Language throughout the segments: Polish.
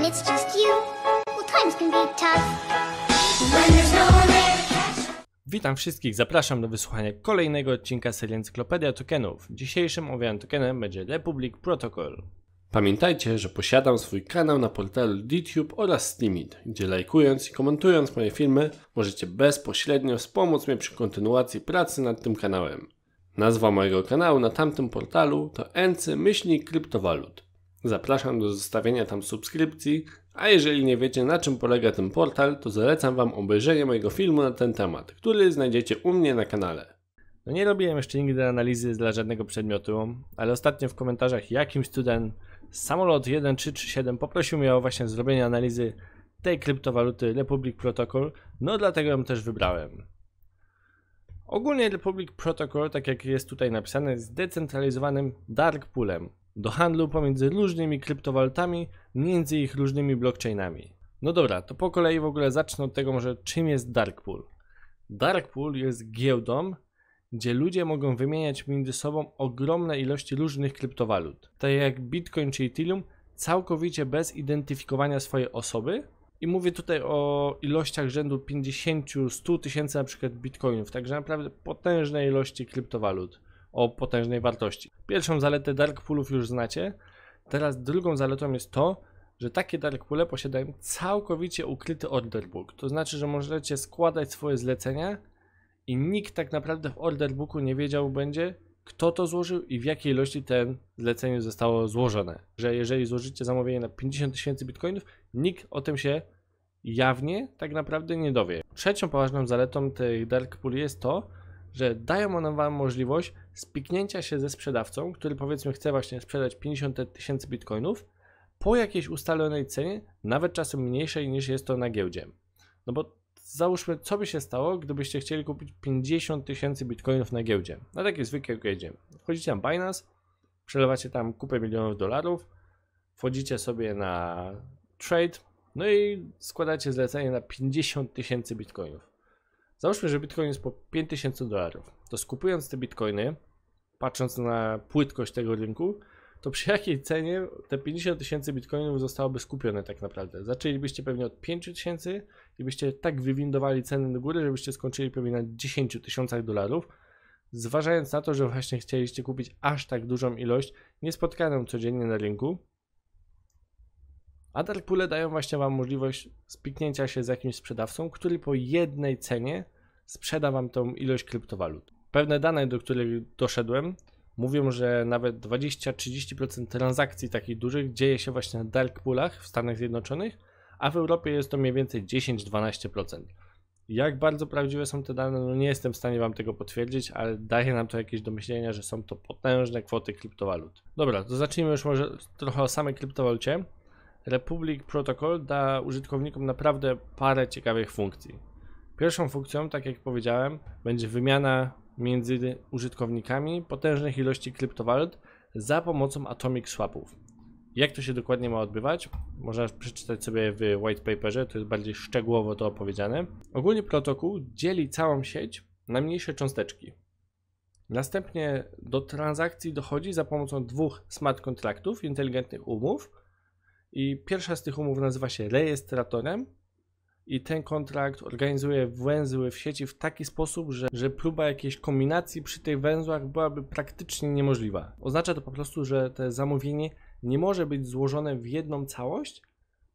when it's just you, well, times can be tough. When there's no one Witam wszystkich, zapraszam do wysłuchania kolejnego odcinka serii Encyklopedia Tokenów. Dzisiejszym owianym tokenem będzie Republic Protocol. Pamiętajcie, że posiadam swój kanał na portalu DTube oraz Steamit, gdzie lajkując i komentując moje filmy możecie bezpośrednio wspomóc mnie przy kontynuacji pracy nad tym kanałem. Nazwa mojego kanału na tamtym portalu to Ency Myślnik Kryptowalut. Zapraszam do zostawienia tam subskrypcji, a jeżeli nie wiecie na czym polega ten portal, to zalecam Wam obejrzenie mojego filmu na ten temat, który znajdziecie u mnie na kanale. No nie robiłem jeszcze nigdy analizy dla żadnego przedmiotu, ale ostatnio w komentarzach jakimś cudem samolot 1337 poprosił mnie o właśnie zrobienie analizy tej kryptowaluty Republic Protocol, no dlatego ją też wybrałem. Ogólnie Republic Protocol, tak jak jest tutaj napisane, jest zdecentralizowanym dark poolem do handlu pomiędzy różnymi kryptowalutami, między ich różnymi blockchainami. No dobra, to po kolei w ogóle zacznę od tego może czym jest dark pool. Dark pool jest giełdą, gdzie ludzie mogą wymieniać między sobą ogromne ilości różnych kryptowalut. Tak jak Bitcoin czy Ethereum, całkowicie bez identyfikowania swojej osoby. I mówię tutaj o ilościach rzędu 50-100 tysięcy na przykład bitcoinów, także naprawdę potężne ilości kryptowalut o potężnej wartości. Pierwszą zaletę dark poolów już znacie. Teraz drugą zaletą jest to, że takie dark poole posiadają całkowicie ukryty order book. To znaczy, że możecie składać swoje zlecenia i nikt tak naprawdę w order booku nie wiedział będzie, kto to złożył i w jakiej ilości ten zlecenie zostało złożone. Że jeżeli złożycie zamówienie na 50 tysięcy bitcoinów, nikt o tym się jawnie tak naprawdę nie dowie. Trzecią poważną zaletą tych dark pool jest to, że dają wam możliwość spiknięcia się ze sprzedawcą, który powiedzmy chce właśnie sprzedać 50 tysięcy bitcoinów po jakiejś ustalonej cenie, nawet czasem mniejszej niż jest to na giełdzie. No bo załóżmy, co by się stało, gdybyście chcieli kupić 50 tysięcy bitcoinów na giełdzie. Na takiej zwykłej giełdzie. Wchodzicie na Binance, przelewacie tam kupę milionów dolarów, wchodzicie sobie na trade, no i składacie zlecenie na 50 tysięcy bitcoinów. Załóżmy, że bitcoin jest po 5000 dolarów. To skupując te bitcoiny, patrząc na płytkość tego rynku, to przy jakiej cenie te 50 tysięcy bitcoinów zostałoby skupione tak naprawdę? Zaczęlibyście pewnie od 5 tysięcy i byście tak wywindowali ceny do góry, żebyście skończyli pewnie na 10 tysiącach dolarów. Zważając na to, że właśnie chcieliście kupić aż tak dużą ilość, niespotkaną codziennie na rynku, a dark poole dają właśnie Wam możliwość spiknięcia się z jakimś sprzedawcą, który po jednej cenie sprzeda Wam tą ilość kryptowalut. Pewne dane, do których doszedłem, mówią, że nawet 20-30% transakcji takich dużych dzieje się właśnie na dark poolach w Stanach Zjednoczonych, a w Europie jest to mniej więcej 10-12%. Jak bardzo prawdziwe są te dane, no nie jestem w stanie Wam tego potwierdzić, ale daje nam to jakieś do myślenia, że są to potężne kwoty kryptowalut. Dobra, to zacznijmy już może trochę o samej kryptowalucie. Republic Protocol da użytkownikom naprawdę parę ciekawych funkcji. Pierwszą funkcją, tak jak powiedziałem, będzie wymiana między użytkownikami potężnych ilości kryptowalut za pomocą atomic swapów. Jak to się dokładnie ma odbywać? Można przeczytać sobie w white paperze, to jest bardziej szczegółowo to opowiedziane. Ogólnie protokół dzieli całą sieć na mniejsze cząsteczki. Następnie do transakcji dochodzi za pomocą dwóch smart kontraktów, inteligentnych umów, i pierwsza z tych umów nazywa się rejestratorem i ten kontrakt organizuje węzły w sieci w taki sposób, że, że próba jakiejś kombinacji przy tych węzłach byłaby praktycznie niemożliwa. Oznacza to po prostu, że to zamówienie nie może być złożone w jedną całość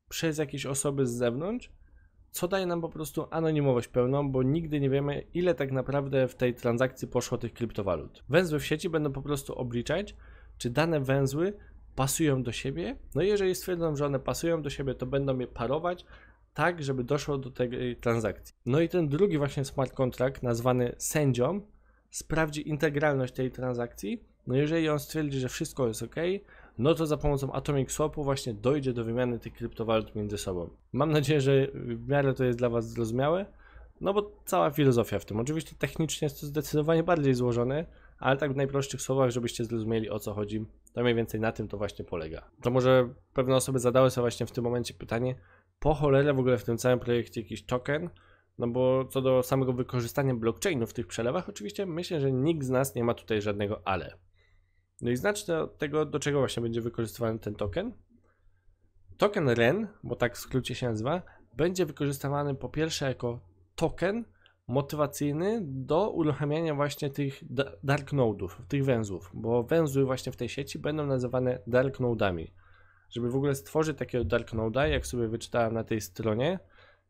przez jakieś osoby z zewnątrz, co daje nam po prostu anonimowość pełną, bo nigdy nie wiemy, ile tak naprawdę w tej transakcji poszło tych kryptowalut. Węzły w sieci będą po prostu obliczać, czy dane węzły pasują do siebie. No i jeżeli stwierdzą, że one pasują do siebie, to będą je parować tak, żeby doszło do tej transakcji. No i ten drugi właśnie smart contract, nazwany sędzią, sprawdzi integralność tej transakcji. No jeżeli on stwierdzi, że wszystko jest ok, no to za pomocą Atomic Swapu właśnie dojdzie do wymiany tych kryptowalut między sobą. Mam nadzieję, że w miarę to jest dla Was zrozumiałe, no bo cała filozofia w tym. Oczywiście technicznie jest to zdecydowanie bardziej złożone, ale tak w najprostszych słowach, żebyście zrozumieli o co chodzi, to mniej więcej na tym to właśnie polega. To może pewne osoby zadały sobie właśnie w tym momencie pytanie, po cholerę w ogóle w tym całym projekcie jakiś token, no bo co do samego wykorzystania blockchainu w tych przelewach, oczywiście myślę, że nikt z nas nie ma tutaj żadnego ale. No i zacznę od tego, do czego właśnie będzie wykorzystywany ten token. Token REN, bo tak w skrócie się nazywa, będzie wykorzystywany po pierwsze jako token motywacyjny do uruchamiania właśnie tych dark tych węzłów, bo węzły właśnie w tej sieci będą nazywane dark nodami. Żeby w ogóle stworzyć takiego dark jak sobie wyczytałem na tej stronie,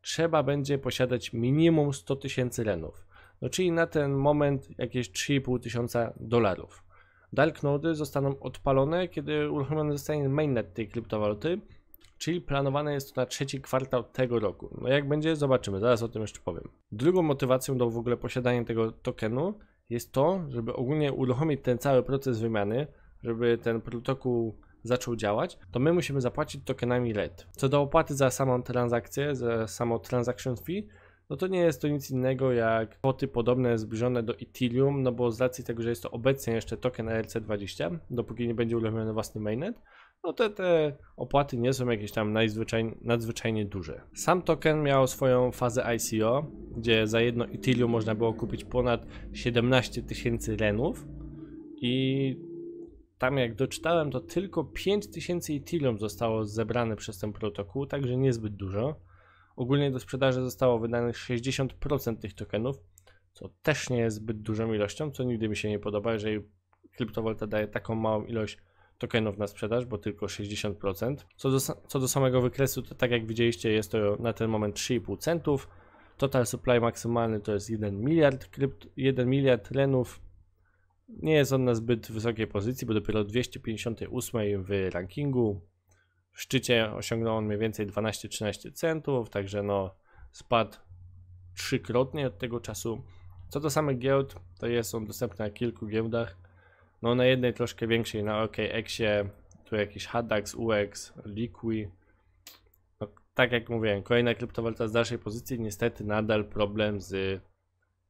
trzeba będzie posiadać minimum 100 tysięcy renów. No czyli na ten moment jakieś 3,5 tysiąca dolarów. Dark nody zostaną odpalone, kiedy uruchomiony zostanie mainnet tej kryptowaluty, czyli planowane jest to na trzeci kwartał tego roku. No jak będzie, zobaczymy, zaraz o tym jeszcze powiem. Drugą motywacją do w ogóle posiadania tego tokenu jest to, żeby ogólnie uruchomić ten cały proces wymiany, żeby ten protokół zaczął działać, to my musimy zapłacić tokenami RED. Co do opłaty za samą transakcję, za samo transaction fee, no to nie jest to nic innego jak kwoty podobne, zbliżone do Ethereum, no bo z racji tego, że jest to obecnie jeszcze token ERC20, dopóki nie będzie uruchomiony własny mainnet, no to te opłaty nie są jakieś tam nadzwyczajnie duże. Sam token miał swoją fazę ICO, gdzie za jedno Ethereum można było kupić ponad 17 tysięcy renów i tam jak doczytałem, to tylko 5000 Ethereum zostało zebrane przez ten protokół, także niezbyt dużo. Ogólnie do sprzedaży zostało wydanych 60% tych tokenów, co też nie jest zbyt dużą ilością, co nigdy mi się nie podoba, jeżeli kryptowaluta daje taką małą ilość tokenów na sprzedaż, bo tylko 60%. Co do, co do samego wykresu, to tak jak widzieliście, jest to na ten moment 3,5 centów. Total supply maksymalny to jest 1 miliard, krypt, 1 miliard renów. Nie jest on na zbyt wysokiej pozycji, bo dopiero 258 w rankingu. W szczycie osiągnął on mniej więcej 12-13 centów, także no spadł trzykrotnie od tego czasu. Co do samych giełd, to jest on dostępny na kilku giełdach. No na jednej troszkę większej, na OKX-ie, tu jakiś Hadax, UX, Liqui. No, tak jak mówiłem, kolejna kryptowaluta z dalszej pozycji, niestety nadal problem z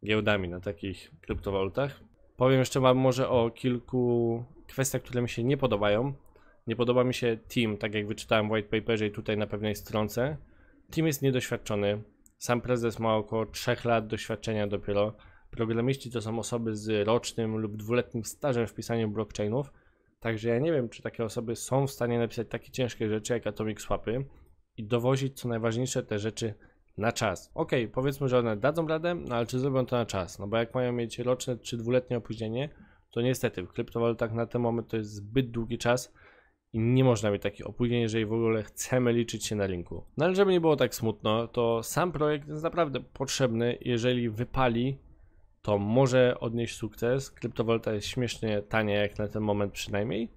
giełdami na takich kryptowalutach. Powiem jeszcze wam może o kilku kwestiach, które mi się nie podobają. Nie podoba mi się team, tak jak wyczytałem w white paperze i tutaj na pewnej stronce. Team jest niedoświadczony. Sam prezes ma około 3 lat doświadczenia dopiero. Programiści to są osoby z rocznym lub dwuletnim stażem w pisaniu blockchainów. Także ja nie wiem, czy takie osoby są w stanie napisać takie ciężkie rzeczy jak Atomic Swapy i dowozić co najważniejsze te rzeczy na czas. Ok, powiedzmy, że one dadzą radę, no ale czy zrobią to na czas? No bo jak mają mieć roczne czy dwuletnie opóźnienie, to niestety w kryptowalutach na ten moment to jest zbyt długi czas i nie można mieć takich opóźnień, jeżeli w ogóle chcemy liczyć się na rynku. No ale żeby nie było tak smutno, to sam projekt jest naprawdę potrzebny, jeżeli wypali, to może odnieść sukces. Kryptowaluta jest śmiesznie tania, jak na ten moment przynajmniej.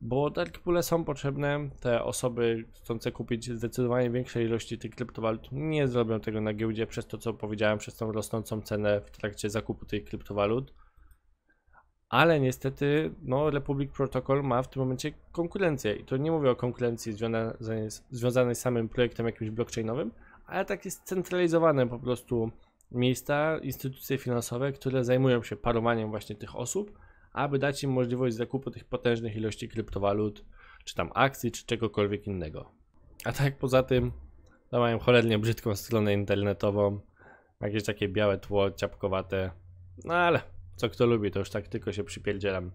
Bo dark poole są potrzebne, te osoby chcące kupić zdecydowanie większej ilości tych kryptowalut nie zrobią tego na giełdzie przez to co powiedziałem, przez tą rosnącą cenę w trakcie zakupu tych kryptowalut. Ale niestety, no, Republic Protocol ma w tym momencie konkurencję. I to nie mówię o konkurencji związanej, związanej z samym projektem jakimś blockchainowym, ale takie scentralizowane po prostu miejsca, instytucje finansowe, które zajmują się parowaniem właśnie tych osób, aby dać im możliwość zakupu tych potężnych ilości kryptowalut, czy tam akcji, czy czegokolwiek innego. A tak poza tym, to mają cholernie brzydką stronę internetową, jakieś takie białe tło, ciapkowate, no ale co kto lubi, to już tak tylko się przypierdzielam.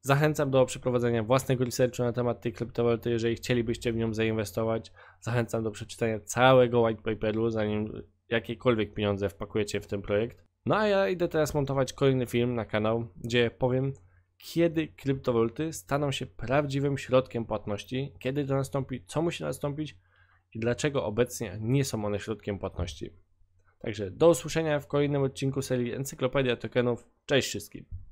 Zachęcam do przeprowadzenia własnego researchu na temat tej kryptowaluty, jeżeli chcielibyście w nią zainwestować. Zachęcam do przeczytania całego white paperu, zanim jakiekolwiek pieniądze wpakujecie w ten projekt. No a ja idę teraz montować kolejny film na kanał, gdzie powiem, kiedy kryptowaluty staną się prawdziwym środkiem płatności, kiedy to nastąpi, co musi nastąpić i dlaczego obecnie nie są one środkiem płatności. Także do usłyszenia w kolejnym odcinku serii Encyklopedia Tokenów. Cześć wszystkim!